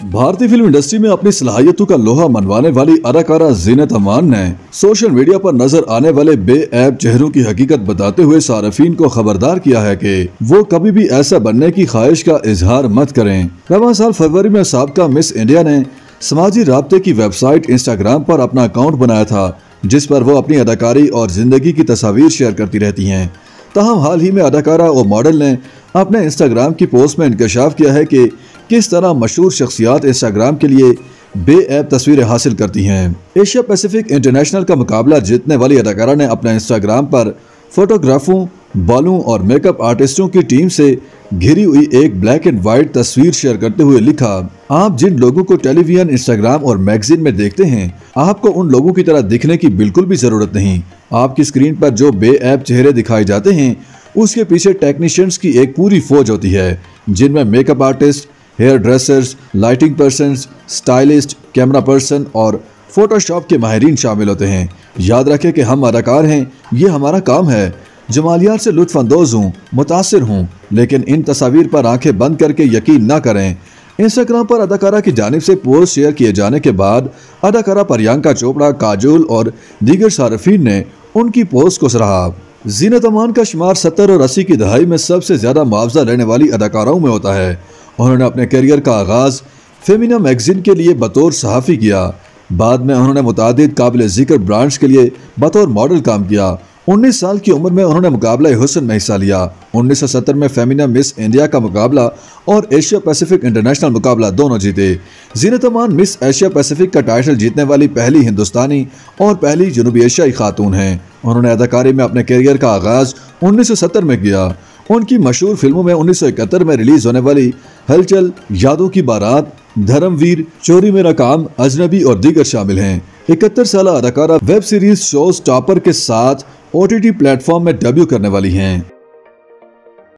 भारतीय film industry में अपनी सलाहियतों का लोहा मनवाने वाली अदाकारा जीनत अमान ने सोशल मीडिया पर नज़र आने वाले बेऐब चेहरों की हकीकत बताते हुए सार्फिन को खबरदार किया है कि वो कभी भी ऐसा बनने की ख्वाहिश का इजहार मत करें। रवा साल फरवरी में सबका मिस इंडिया ने समाजी रबते की वेबसाइट इंस्टाग्राम पर अपना अकाउंट बनाया था, जिस पर वो अपनी अदाकारी और ज़िंदगी की तस्वीर शेयर करती रहती हैं। तहम हाल ही में अदाकारा और मॉडल ने अपने इंस्टाग्राम की पोस्ट में इंकशाफ किया है कि किस तरह मशहूर शख्सियात इंस्टाग्राम के लिए बेऐब तस्वीरें हासिल करती हैं? एशिया पैसिफिक इंटरनेशनल का मुकाबला जीतने वाली अदाकारा ने अपने इंस्टाग्राम पर फोटोग्राफों, बालों और मेकअप आर्टिस्टों की टीम से घिरी हुई एक ब्लैक एंड व्हाइट तस्वीर शेयर करते हुए लिखा, आप जिन लोगों को टेलीविज़न इंस्टाग्राम और मैगजीन में देखते हैं, आपको उन लोगों की तरह दिखने की बिल्कुल भी ज़रूरत नहीं। आपकी स्क्रीन पर जो बेऐब चेहरे दिखाए जाते हैं, उसके पीछे टेक्नीशियंस की एक पूरी फौज होती है, जिनमें makeup artist hair dressers, lighting person stylist, camera person और फोटोशॉप के माहरीन शामिल होते हैं। याद रखें कि हम अदाकार हैं, ये हमारा काम है। जमालियात से लुत्फानंदोज हूँ, मुतासर हूँ, लेकिन इन तस्वीर पर आँखें बंद करके यकीन ना करें। इंस्टाग्राम पर अदाकारा की जानब से पोस्ट शेयर किए जाने के बाद अदाकारा प्रियंका चोपड़ा, काजोल और दीगर सार्फिन ने उनकी पोस्ट को सराहा। जीनत अमान का शुमार सत्तर और अस्सी की दहाई में सबसे ज़्यादा मुआवजा लेने वाली अदाकाराओं में होता है। उन्होंने अपने करियर का आगाज़ फेमिना मैगजीन के लिए बतौर सहाफ़ी किया। बाद में उन्होंने मुतद काबिल ज़िक्र ब्रांड्स के लिए बतौर मॉडल काम किया। 19 साल की उम्र में उन्होंने मुकाबला हुसन में हिस्सा लिया। 1970 में फेमिना मिस इंडिया का मुकाबला और एशिया पैसिफिक इंटरनेशनल मुकाबला दोनों जीते। Zeenat Aman Miss Asia Pacific का टाइटल जीतने वाली पहली हिंदुस्तानी और पहली जनूबी एशियाई खातून हैं। उन्होंने अदाकारी में अपने करियर का आगाज़ 1970 में किया। उनकी मशहूर फ़िल्मों में उन्नीस सौ इकहत्तर में रिलीज़ होने वाली हलचल, यादों की बारात, धर्मवीर, चोरी मेरा काम, अजनबी और दीगर शामिल हैं। इकहत्तर साल अदाकारा वेब सीरीज़ शोज़ टॉपर के साथ ओ टी प्लेटफॉर्म में डेब्यू करने वाली हैं।